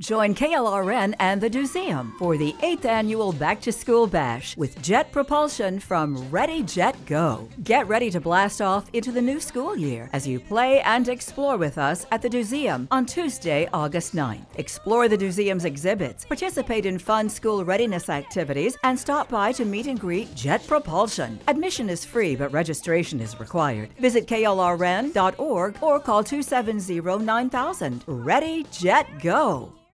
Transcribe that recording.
Join KLRN and the DoSeum for the 8th annual Back to School Bash with jet propulsion from Ready Jet Go. Get ready to blast off into the new school year as you play and explore with us at the DoSeum on Tuesday, August 9th. Explore the DoSeum's exhibits, participate in fun school readiness activities, and stop by to meet and greet Jet Propulsion. Admission is free, but registration is required. Visit klrn.org or call 270 9000. Ready Jet Go.